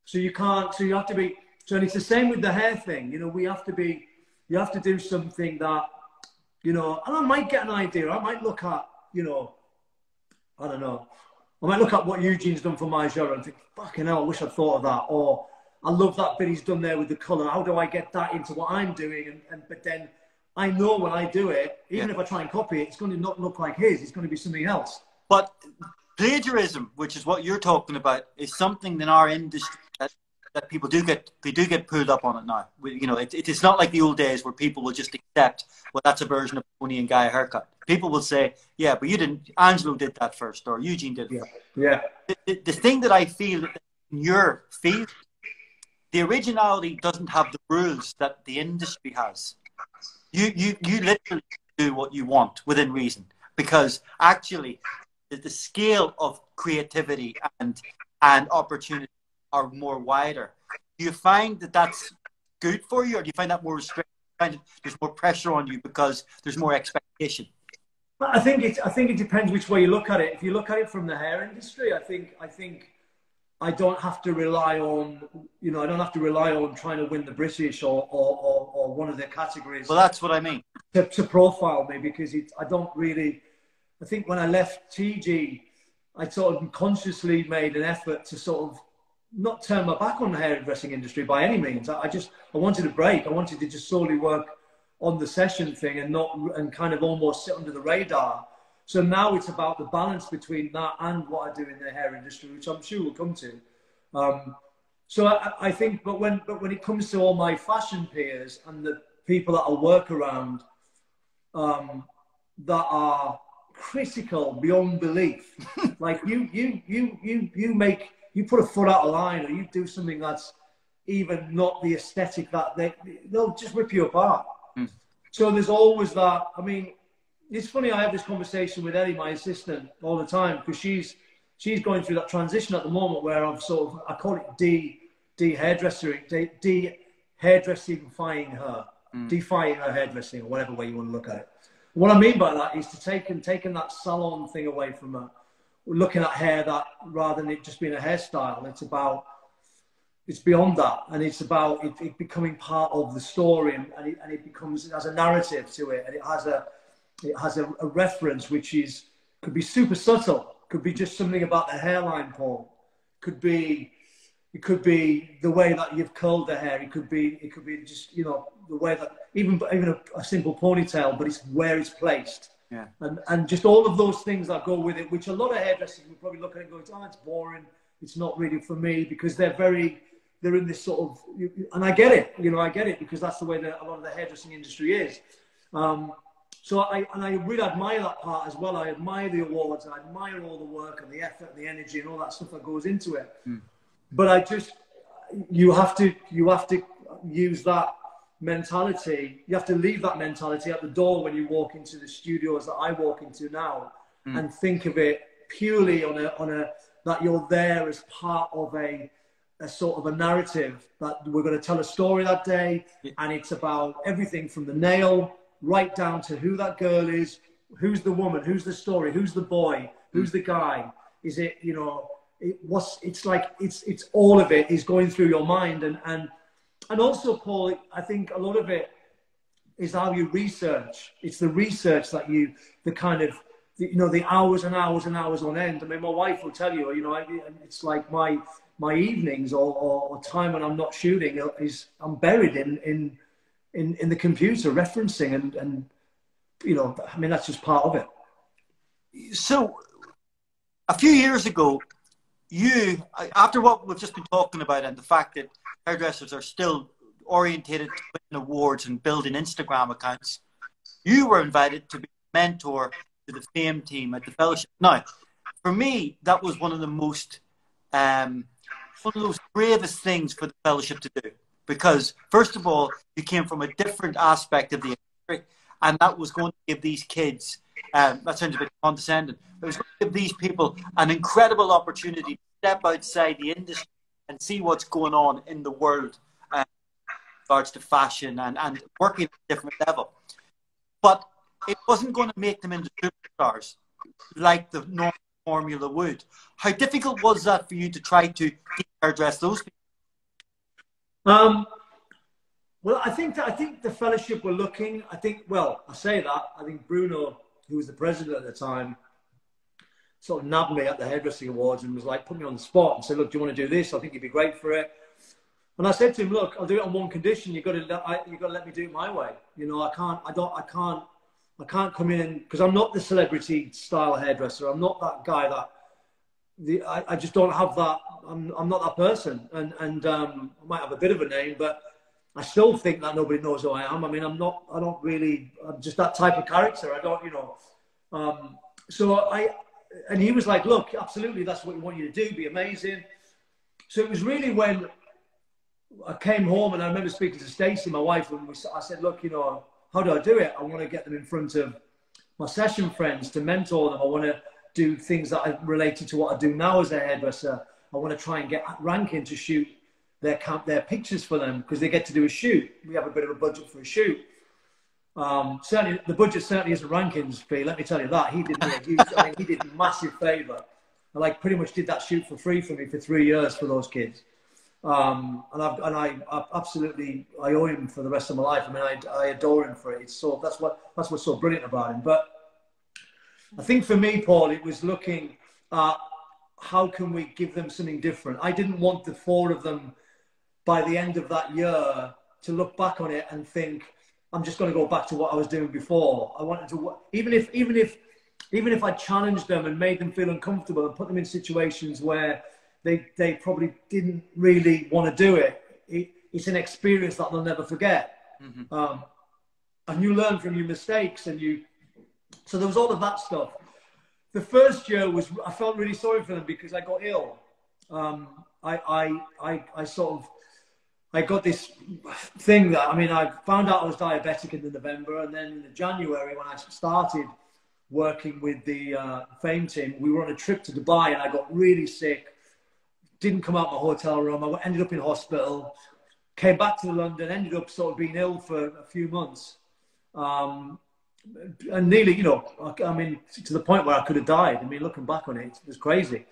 So you can't. So you have to be. So it's the same with the hair thing. You know, we have to be. You have to do something that, you know, and I might get an idea. I might look at, you know, I don't know. I might look at what Eugene's done for my genre and think, fucking hell, I wish I'd thought of that. Or I love that bit he's done there with the colour. How do I get that into what I'm doing? And, and but then I know when I do it, even yeah. if I try and copy it, it's going to not look like his. It's going to be something else. But plagiarism, which is what you're talking about, is something in our industry that, that people do get they do get pulled up on it now. You know, it, it, it's not like the old days where people will just accept, well, that's a version of Toni and Guy haircut people will say, yeah, but you didn't, Angelo did that first, or Eugene did it. Yeah. yeah. The, the, the thing that I feel in your field, the originality doesn't have the rules that the industry has. You, you, you literally do what you want within reason because actually the, the scale of creativity and, and opportunity are more wider. Do you find that that's good for you or do you find that more restrictive? There's more pressure on you because there's more expectation. I think it. I think it depends which way you look at it. If you look at it from the hair industry, I think I think I don't have to rely on, you know, I don't have to rely on trying to win the British or, or, or, or one of the categories. Well, that's what I mean. To, to profile me because it, I don't really, I think when I left TG, I sort of consciously made an effort to sort of not turn my back on the hairdressing industry by any means. I, I just, I wanted a break. I wanted to just solely work on the session thing and not, and kind of almost sit under the radar so now it's about the balance between that and what I do in the hair industry, which I'm sure we'll come to. Um, so I, I, think, but when but when it comes to all my fashion peers and the people that I work around, um, that are critical beyond belief, like you you you you you make you put a foot out of line or you do something that's even not the aesthetic that they they'll just rip you apart. Mm. So there's always that. I mean, it's funny. I have this conversation with Ellie, my assistant, all the time because she's she's going through that transition at the moment where I'm sort of I call it de de hairdressing, de, de hairdressing-fying her, mm. defying her hairdressing or whatever way you want to look at it. What I mean by that is to take and taking that salon thing away from her, looking at hair that rather than it just being a hairstyle, it's about it's beyond that, and it's about it, it becoming part of the story, and, and, it, and it becomes it has a narrative to it, and it has a it has a, a reference which is could be super subtle, could be just something about the hairline, Paul. Could be it could be the way that you've curled the hair. It could be it could be just you know the way that even even a, a simple ponytail, but it's where it's placed. Yeah. And and just all of those things that go with it, which a lot of hairdressers will probably look at and go, "Oh, it's boring. It's not really for me," because they're very they're in this sort of, and I get it. You know, I get it because that's the way that a lot of the hairdressing industry is. Um, so I, and I really admire that part as well. I admire the awards, I admire all the work and the effort and the energy and all that stuff that goes into it. Mm. But I just, you have to, you have to use that mentality. You have to leave that mentality at the door when you walk into the studios that I walk into now mm. and think of it purely on a, on a, that you're there as part of a, a sort of a narrative that we're going to tell a story that day. And it's about everything from the nail right down to who that girl is, who's the woman, who's the story, who's the boy, who's the guy. Is it you know? It was. It's like it's it's all of it is going through your mind, and and and also, Paul. I think a lot of it is how you research. It's the research that you, the kind of, you know, the hours and hours and hours on end. I mean, my wife will tell you, you know, it's like my my evenings or, or, or time when I'm not shooting is I'm buried in in in, in the computer referencing and, and, you know, I mean, that's just part of it. So a few years ago, you, after what we've just been talking about and the fact that hairdressers are still orientated to winning awards and building Instagram accounts, you were invited to be a mentor to the FAME team at the fellowship. Now, for me, that was one of the most, um, one of those bravest things for the fellowship to do because first of all, you came from a different aspect of the industry, and that was going to give these kids. Um, that sounds a bit condescending. It was going to give these people an incredible opportunity to step outside the industry and see what's going on in the world uh, regards to fashion and, and working at a different level. But it wasn't going to make them into superstars like the normal formula would. How difficult was that for you to try to address those people? Um, well, I think that, I think the fellowship were looking. I think well, I say that. I think Bruno, who was the president at the time, sort of nabbed me at the hairdressing awards and was like, put me on the spot and said, "Look, do you want to do this? I think you'd be great for it." And I said to him, "Look, I'll do it on one condition. You got to you got to let me do it my way. You know, I can't. I don't. I can't. I can't come in because I'm not the celebrity style hairdresser. I'm not that guy that the, I, I, just don't have that. I'm, I'm not that person, and and um, I might have a bit of a name, but I still think that nobody knows who I am. I mean, I'm not. I don't really. I'm just that type of character. I don't, you know. Um, so I, and he was like, "Look, absolutely, that's what we want you to do. Be amazing." So it was really when I came home, and I remember speaking to Stacey, my wife, and we, I said, "Look, you know, how do I do it? I want to get them in front of my session friends to mentor them. I want to." do things that are related to what I do now as a hairdresser. I want to try and get Rankin to shoot their camp, their pictures for them because they get to do a shoot. We have a bit of a budget for a shoot. Um, certainly, the budget certainly isn't Rankin's fee. Let me tell you that he did me a huge. I mean, he did massive favour. I like pretty much did that shoot for free for me for three years for those kids. Um, and I've, and I, I, absolutely I owe him for the rest of my life. I mean, I, I adore him for it. It's so that's what that's what's so brilliant about him. But I think for me, Paul, it was looking at how can we give them something different. I didn't want the four of them by the end of that year to look back on it and think I'm just going to go back to what I was doing before. I wanted to even if even if even if I challenged them and made them feel uncomfortable and put them in situations where they, they probably didn't really want to do it, it it's an experience that they'll never forget. Mm-hmm. Um, and you learn from your mistakes and you, so there was all of that stuff. The first year was, I felt really sorry for them because I got ill. Um, I, I, I, I sort of, I got this thing that, I mean, I found out I was diabetic in the November and then in January when I started working with the uh, Fame team. We were on a trip to Dubai and I got really sick. Didn't come out my hotel room. I ended up in hospital. Came back to London. Ended up sort of being ill for a few months. Um, and nearly, you know, I, I, mean, to the point where I could have died. I mean, looking back on it, it was crazy.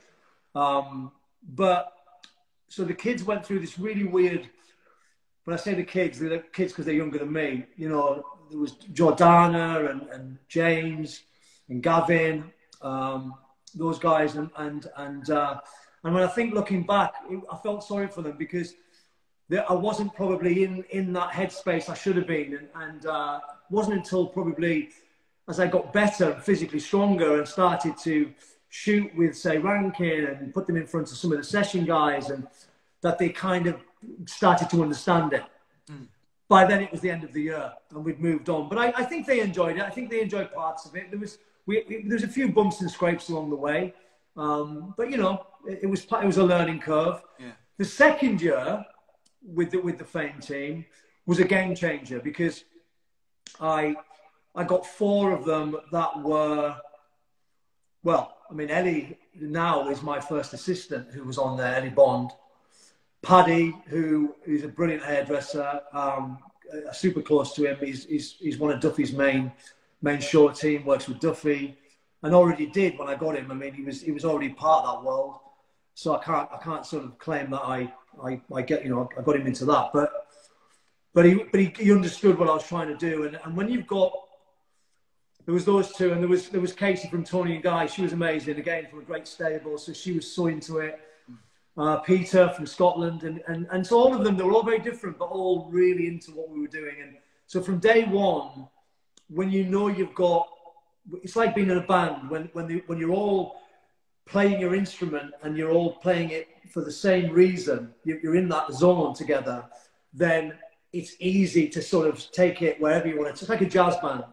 Um, but so the kids went through this really weird. When I say the kids, the kids because they're younger than me. You know, there was Jordana and, and James and Gavin, um, those guys, and and and uh, and when I think looking back, I felt sorry for them because I wasn't probably in in that headspace I should have been, and, and uh, wasn't until probably as I got better, physically stronger, and started to shoot with say Rankin and put them in front of some of the session guys, and that they kind of started to understand it. Mm by then it was the end of the year and we'd moved on. But I, I, think they enjoyed it. I think they enjoyed parts of it. There was we, we, there's a few bumps and scrapes along the way, um, but you know, it, it, was it was a learning curve. Yeah. The second year with the, with the Fame team was a game changer because I I got four of them that were well. I mean, Ellie now is my first assistant who was on there, Ellie Bond. Paddy, who is a brilliant hairdresser, um, super close to him. He's, he's, he's one of Duffy's main main show team, works with Duffy, and already did when I got him. I mean, he was he was already part of that world, so I can't I can't sort of claim that I I, I get you know I got him into that, but but he but he, he understood what I was trying to do, and and when you've got there was those two, and there was there was Casey from Toni and Guy. She was amazing again from a great stable, so she was so into it. Uh, Peter from Scotland, and, and and so all of them they were all very different, but all really into what we were doing. And so from day one, when you know you've got, it's like being in a band when when the, when you're all playing your instrument and you're all playing it for the same reason. You're in that zone together. Then it's easy to sort of take it wherever you want. It's like a jazz band.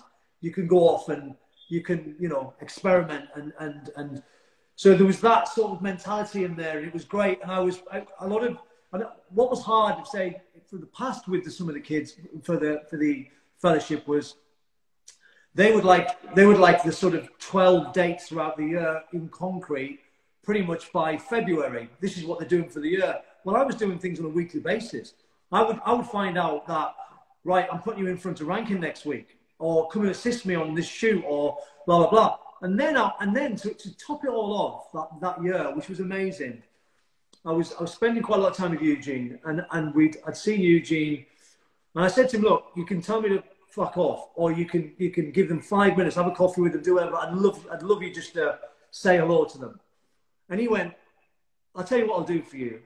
You can go off and you can you know experiment and and and so there was that sort of mentality in there and it was great and i was I, a lot of what was hard to say for the past with the, some of the kids for the for the fellowship was they would like they would like the sort of 12 dates throughout the year in concrete pretty much by February. This is what they're doing for the year. Well, I was doing things on a weekly basis. I would I would find out that right, I'm putting you in front of Rankin next week, or come and assist me on this shoot, or blah blah blah. And then I, and then to, to top it all off that, that year, which was amazing, I was I was spending quite a lot of time with Eugene, and and we'd I'd seen Eugene, and I said to him, look, you can tell me to fuck off, or you can you can give them five minutes, have a coffee with them, do whatever. I'd love I'd love you just to say hello to them. And he went, I'll tell you what I'll do for you.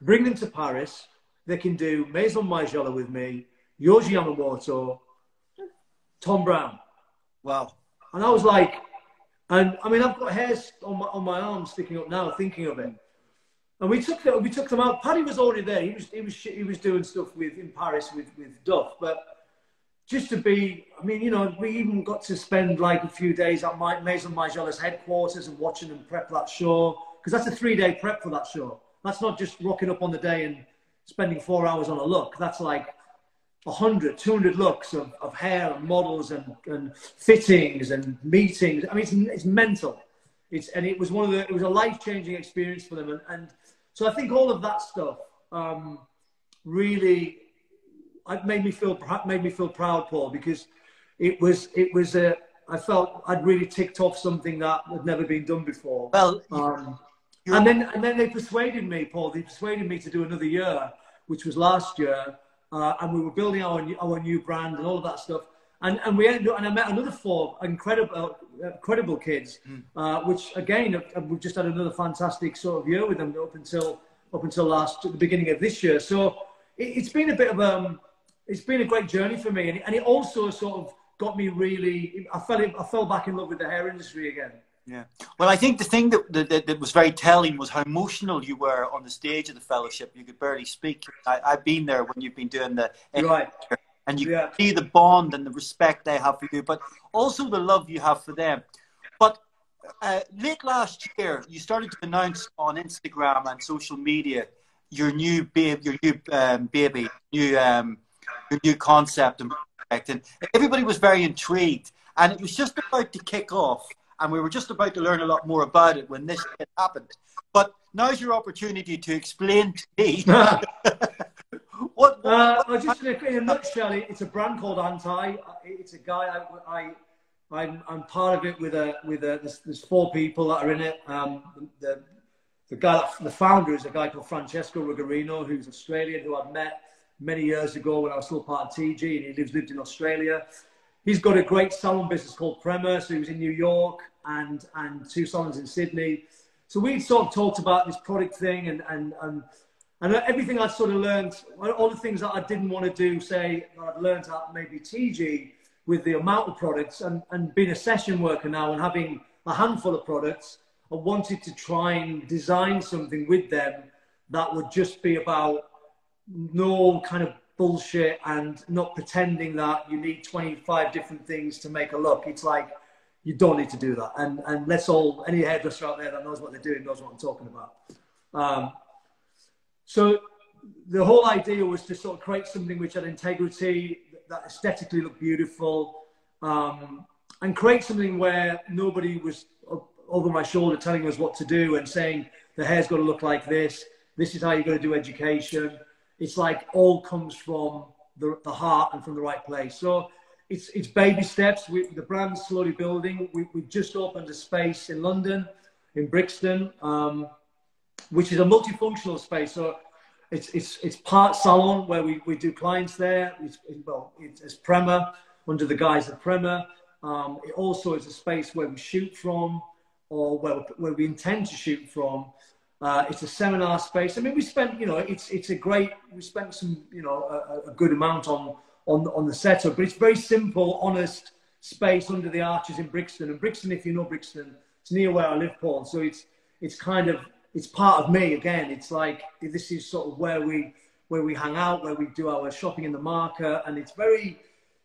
Bring them to Paris. They can do Maison Margiela with me, Yohji Yamamoto, Thom Browne. Wow. And I was like, and I mean, I've got hairs on my, on my arm sticking up now thinking of it. And we took we took them out. Paddy was already there. He was he was he was doing stuff with in Paris with with Duff, but just to be, I mean, you know, we even got to spend like a few days at my, Maison Margiela's headquarters and watching them prep that show. Because that's a three day prep for that show. That's not just rocking up on the day and spending four hours on a look. That's like 100, 200 looks of, of hair and models and, and fittings and meetings. I mean, it's, it's mental. It's, and it was one of the, it was a life changing experience for them. And, and so I think all of that stuff um, really it made me feel perhaps made me feel proud, Paul, because it was it was a I felt I'd really ticked off something that had never been done before. Well, um, and then and then they persuaded me, Paul. They persuaded me to do another year, which was last year, uh, and we were building our new, our new brand and all of that stuff. And and we ended up, and I met another four incredible uh, incredible kids, mm. uh, which again we've just had another fantastic sort of year with them up until up until last the beginning of this year. So it, has been a bit of um, it's been a great journey for me, and, and it also sort of got me really. I fell I fell back in love with the hair industry again. Yeah. Well, I think the thing that, that, that was very telling was how emotional you were on the stage of the fellowship. You could barely speak. I, have been there when you've been doing the right. and you yeah. see the bond and the respect they have for you, but also the love you have for them. But uh, late last year, you started to announce on Instagram and social media your new baby, your new um, baby, new um, your new concept and project, and everybody was very intrigued. And it was just about to kick off, and we were just about to learn a lot more about it when this happened. But now's your opportunity to explain to me. what, what, uh, what just in a, in a nutshell, it's a brand called Anti. It's a guy I, I I'm, I'm part of it with a with a there's, there's four people that are in it. Um, the the guy the founder is a guy called Francesco Rigorino, who's Australian, who I've met many years ago when I was still part of TG, and he lives lived in Australia. He's got a great salon business called Premier, so he was in New York and and two salons in Sydney. So we sort of talked about this product thing and and and and everything I'd sort of learned, all the things that I didn't want to do, say I've learned at maybe TG with the amount of products and, and being a session worker now and having a handful of products, I wanted to try and design something with them that would just be about no kind of bullshit and not pretending that you need 25 different things to make a look. It's like, you don't need to do that. And, and let's all, any hairdresser out there that knows what they're doing knows what I'm talking about. Um, so the whole idea was to sort of create something which had integrity, that aesthetically looked beautiful, um, and create something where nobody was over my shoulder telling us what to do and saying the hair's got to look like this. This is how you're going to do education. It's like all comes from the, the heart and from the right place. So it's it's baby steps. We, the brand's slowly building. We, we just opened a space in London, in Brixton, um, which is a multifunctional space. So it's, it's, it's part salon where we, we do clients there. It's, well, it's, it's Premier under the guise of Premier. Um, it also is a space where we shoot from or where, where we intend to shoot from. Uh, it's a seminar space. I mean, we spent, you know, it's, it's a great, we spent some, you know, a, a good amount on, on, on the setup, but it's very simple, honest space under the arches in Brixton. And Brixton, if you know Brixton, it's near where I live, Paul. So it's, it's kind of it's part of me again. It's like this is sort of where we where we hang out, where we do our shopping in the market, and it's very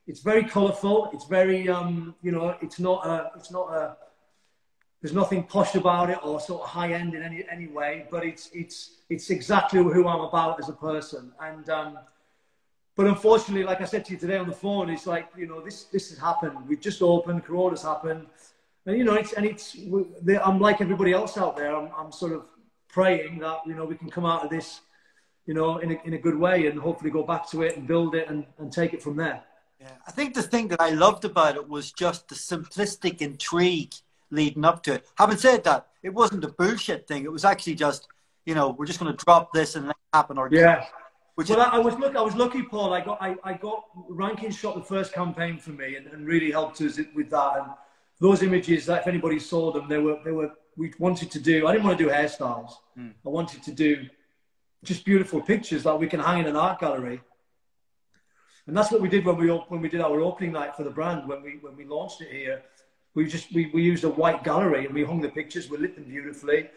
it's very colourful. It's very um, you know, it's not a it's not a there's nothing posh about it or sort of high end in any any way, but it's it's it's exactly who I'm about as a person. And um, but unfortunately, like I said to you today on the phone, it's like you know this this has happened. We've just opened. Corona's happened. And you know, it's and it's. I'm like everybody else out there. I'm, I'm sort of praying that you know we can come out of this, you know, in a, in a good way and hopefully go back to it and build it and, and take it from there. Yeah, I think the thing that I loved about it was just the simplistic intrigue leading up to it. Having said that, it wasn't a bullshit thing. It was actually just, you know, we're just going to drop this and let it happen. Or yeah. Which well, is- I was lucky. I was lucky, Paul. I got I, I got Rankin shot the first campaign for me and, and really helped us with that. And those images, if anybody saw them, they were they were we wanted to do, I didn't want to do hairstyles. Mm. I wanted to do just beautiful pictures that we can hang in an art gallery. And that's what we did when we when we did our opening night for the brand when we when we launched it here. We just we, we used a white gallery and we hung the pictures. We lit them beautifully,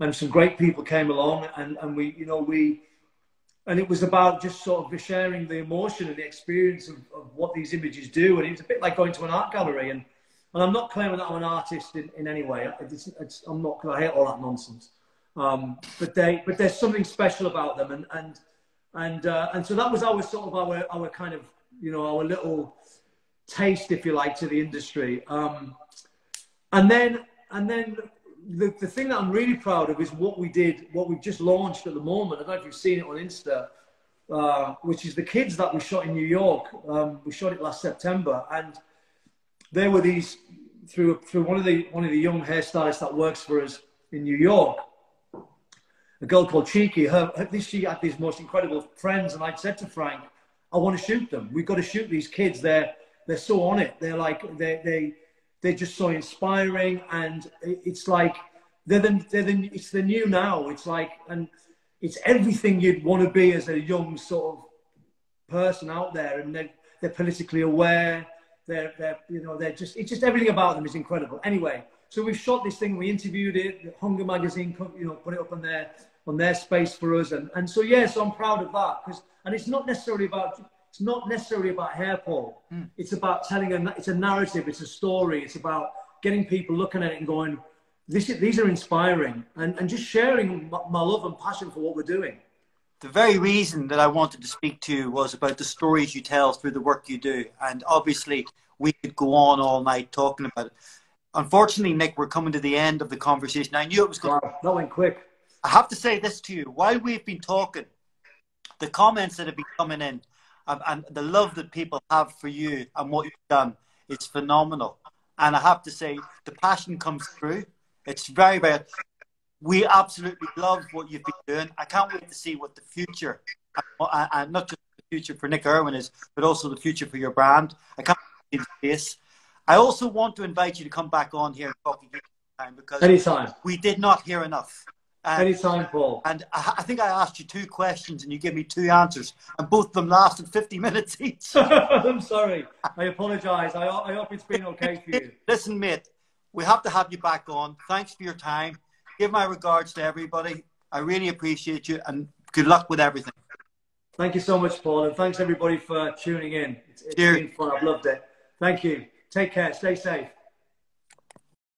and some great people came along and and we you know we and it was about just sort of sharing the emotion and the experience of, of what these images do. And it was a bit like going to an art gallery and and I'm not claiming that I'm an artist in, in any way. It's, it's, I'm not, I hate all that nonsense. Um, but they, but there's something special about them, and and and uh, and so that was our sort of our our kind of you know our little taste, if you like, to the industry. Um, and then and then the, the thing that I'm really proud of is what we did, what we've just launched at the moment. I don't know if you've seen it on Insta, uh, which is the kids that we shot in New York. Um, we shot it last September, and there were these through through one of the one of the young hairstylists that works for us in New York. A girl called Cheeky. Her, her she had these most incredible friends, and I'd said to Frank, "I want to shoot them. We've got to shoot these kids. They're they're so on it. They're like they they they're just so inspiring, and it's like they're the, they're the it's the new now. It's like and it's everything you'd want to be as a young sort of person out there, and they're they're politically aware they're, they're, you know, they're just, it's just everything about them is incredible. Anyway, so we've shot this thing, we interviewed it, Hunger Magazine, you know, put it up on their, on their space for us. And, and so, yeah, so I'm proud of that. Because, and it's not necessarily about, it's not necessarily about hair, Paul. Mm. It's about telling a, it's a narrative, it's a story. It's about getting people looking at it and going, this, is, these are inspiring and, and just sharing my love and passion for what we're doing the very reason that I wanted to speak to you was about the stories you tell through the work you do. And obviously, we could go on all night talking about it. Unfortunately, Nick, we're coming to the end of the conversation. I knew it was going wow, that went quick. I have to say this to you. While we've been talking, the comments that have been coming in and, and the love that people have for you and what you've done is phenomenal. And I have to say, the passion comes through. It's very, very we absolutely love what you've been doing. I can't wait to see what the future, and not just the future for Nick Irwin is, but also the future for your brand. I can't wait to see this. I also want to invite you to come back on here and talk again time because anytime we did not hear enough. And, anytime, Paul. And I, I, think I asked you two questions and you gave me two answers, and both of them lasted 50 minutes each. I'm sorry. I apologise. I, I hope it's been okay for you. Listen, mate, we have to have you back on. Thanks for your time give my regards to everybody. I really appreciate you and good luck with everything. Thank you so much, Paul, and thanks everybody for tuning in. It's, it's been fun. I've loved it. Thank you. Take care. Stay safe.